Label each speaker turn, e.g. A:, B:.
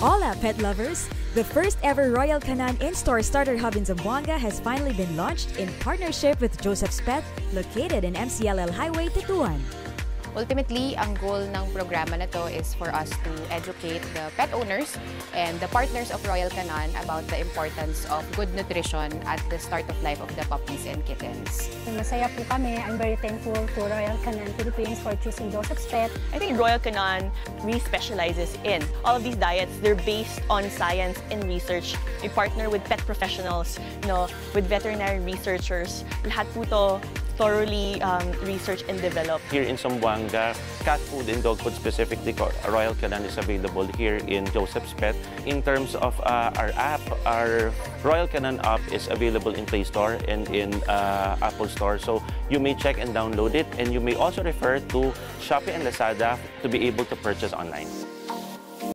A: Hola, pet lovers! The first ever Royal Canin in-store starter hub in Zamboanga has finally been launched in partnership with Joseph's Pet, located in MCLL Highway, Tetuan.
B: Ultimately, ang goal ng programa na to is for us to educate the pet owners and the partners of Royal Canin about the importance of good nutrition at the start of life of the puppies and kittens.
C: Masaya po kami. I'm very thankful to Royal Canin Philippines for choosing Joseph's Pet.
D: I think Royal Canin really specializes in all of these diets. They're based on science and research. We partner with pet professionals, you know, with veterinary researchers. Lahat po to thoroughly um, researched and developed.
E: Here in Zamboanga, cat food and dog food specifically, Royal Canin is available here in Joseph's Pet. In terms of uh, our app, our Royal Canin app is available in Play Store and in uh, Apple Store. So you may check and download it and you may also refer to Shopee and Lazada to be able to purchase online.